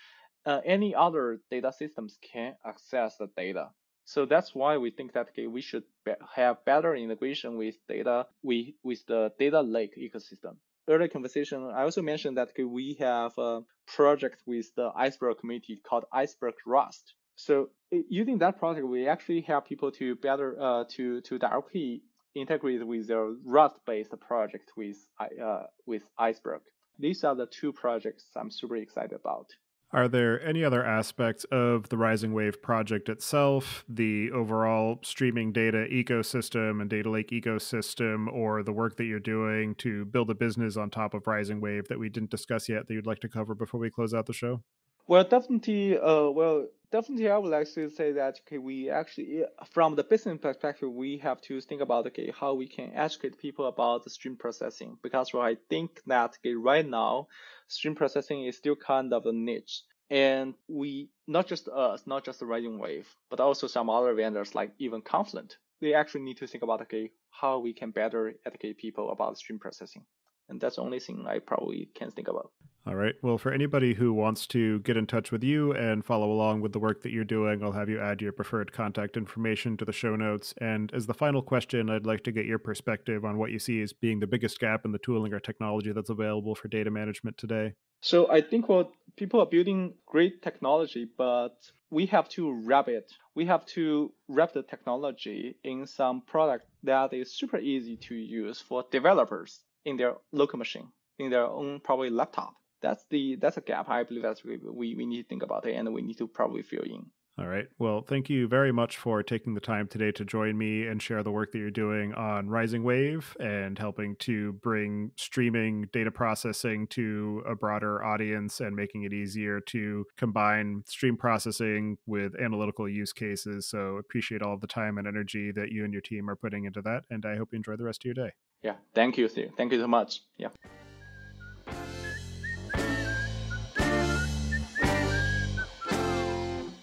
uh, any other data systems can access the data. So that's why we think that okay, we should be have better integration with data with, with the data lake ecosystem. Earlier conversation, I also mentioned that we have a project with the Iceberg community called Iceberg Rust. So using that project, we actually help people to better uh, to to directly integrate with their Rust-based project with uh, with Iceberg. These are the two projects I'm super excited about. Are there any other aspects of the Rising Wave project itself, the overall streaming data ecosystem and data lake ecosystem, or the work that you're doing to build a business on top of Rising Wave that we didn't discuss yet that you'd like to cover before we close out the show? Well, definitely. Uh, well, definitely, I would like to say that okay, we actually, from the business perspective, we have to think about okay how we can educate people about the stream processing because well, I think that okay, right now, stream processing is still kind of a niche. And we, not just us, not just the Rising Wave, but also some other vendors like even Confluent, they actually need to think about, okay, how we can better educate people about stream processing. And that's the only thing I probably can think about. All right. Well, for anybody who wants to get in touch with you and follow along with the work that you're doing, I'll have you add your preferred contact information to the show notes. And as the final question, I'd like to get your perspective on what you see as being the biggest gap in the tooling or technology that's available for data management today. So I think what people are building great technology, but we have to wrap it. We have to wrap the technology in some product that is super easy to use for developers in their local machine, in their own probably laptop. That's the that's a gap. I believe that's we, we, we need to think about it and we need to probably fill in. All right. Well, thank you very much for taking the time today to join me and share the work that you're doing on Rising Wave and helping to bring streaming data processing to a broader audience and making it easier to combine stream processing with analytical use cases. So, appreciate all of the time and energy that you and your team are putting into that. And I hope you enjoy the rest of your day. Yeah. Thank you, Steve. Thank you so much. Yeah.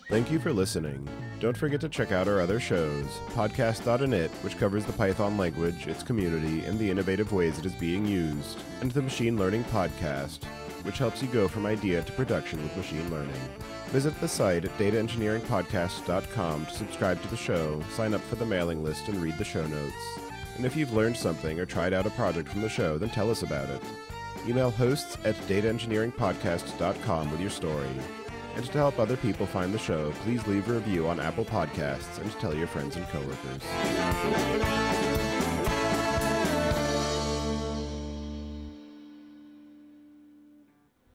Thank you for listening. Don't forget to check out our other shows Podcast.init, which covers the Python language, its community, and the innovative ways it is being used, and the Machine Learning Podcast, which helps you go from idea to production with machine learning. Visit the site at dataengineeringpodcast.com to subscribe to the show, sign up for the mailing list, and read the show notes. And if you've learned something or tried out a project from the show, then tell us about it. Email hosts at dataengineeringpodcast.com with your story. And to help other people find the show, please leave a review on Apple Podcasts and tell your friends and coworkers.